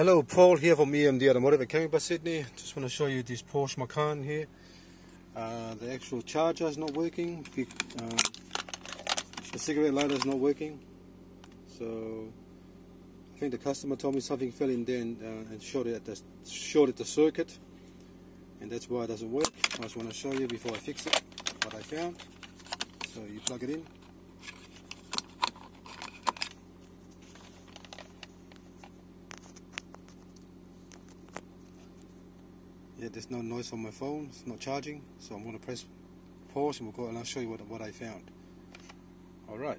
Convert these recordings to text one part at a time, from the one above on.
Hello, Paul here from EMD Automotive at Caringbah, Sydney. Just want to show you this Porsche Macan here. Uh, the actual charger is not working. Uh, the cigarette lighter is not working. So I think the customer told me something fell in there and, uh, and shorted, at the, shorted the circuit. And that's why it doesn't work. I just want to show you before I fix it what I found. So you plug it in. Yeah, there's no noise on my phone, it's not charging, so I'm going to press pause and we'll go and I'll show you what, what I found. Alright.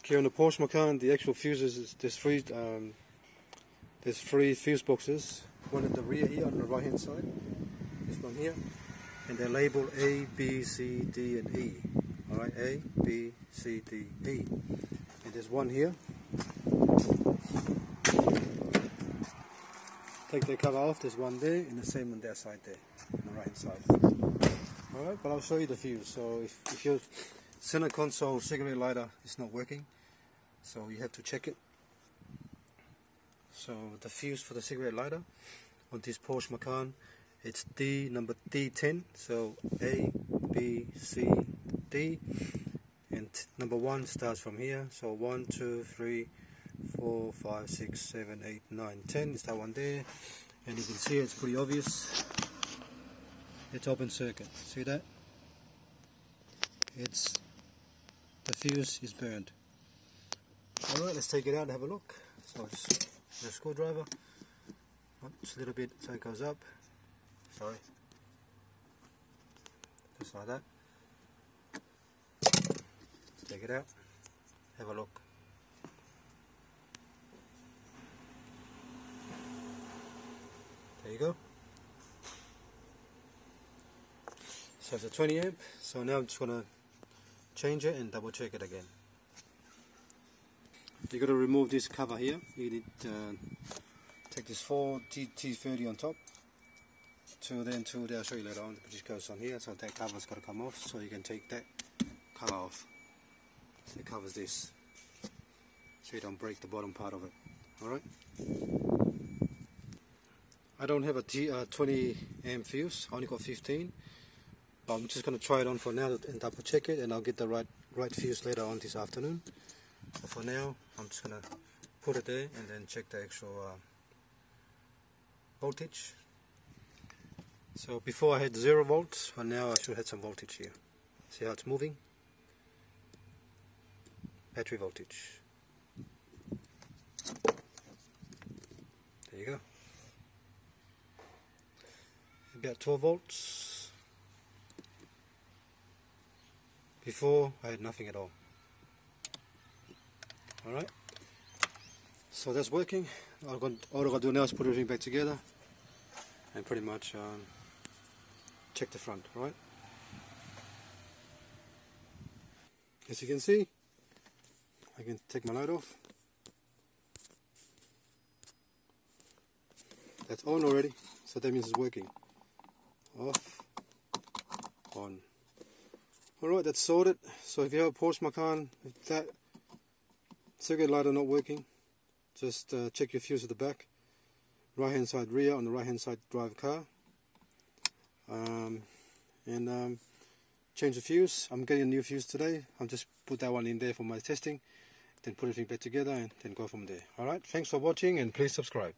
Okay, on the Porsche Macan, the actual fuses, there's three, um, there's three fuse boxes, one at the rear here on the right hand side, this one here, and they're labeled A, B, C, D, and E. Alright, A, B, C, D, E. And there's one here, take the cover off, there's one there and the same on that side there, on the right hand side. Alright, but I'll show you the fuse. So if, if your center console cigarette lighter is not working, so you have to check it. So the fuse for the cigarette lighter on this Porsche Macan, it's D number D10, so A, B, C, D, and number one starts from here, so one, two, three, four, five, six, seven, eight, nine, ten. Is that one there? And you can see it's pretty obvious. It's open circuit. See that? It's the fuse is burned. Alright, let's take it out and have a look. So just the screwdriver. Just a little bit so it goes up. Sorry. Just like that. Take it out. Have a look. There you go. So it's a 20 amp. So now I'm just going to change it and double check it again. You've got to remove this cover here. You need to uh, take this 4 T30 on top. Two then two there. I'll show you later on. It just goes on here. So that cover's got to come off. So you can take that cover off. It covers this. So you don't break the bottom part of it. Alright? I don't have a uh, 20 amp fuse, I only got 15. But I'm just going to try it on for now and double check it and I'll get the right, right fuse later on this afternoon. But for now, I'm just going to put it there and then check the actual uh, voltage. So before I had 0 volts, but now I should have some voltage here. See how it's moving? Battery voltage. There you go about 12 volts. Before I had nothing at all. Alright so that's working. All I gotta do now is put everything back together and pretty much um, check the front right? As you can see I can take my light off. That's on already so that means it's working off, on. Alright, that's sorted. So if you have a Porsche Macan, if that circuit lighter not working, just uh, check your fuse at the back. Right hand side rear on the right hand side drive car. Um, and um, change the fuse. I'm getting a new fuse today. I'll just put that one in there for my testing. Then put everything back together and then go from there. Alright, thanks for watching and please subscribe.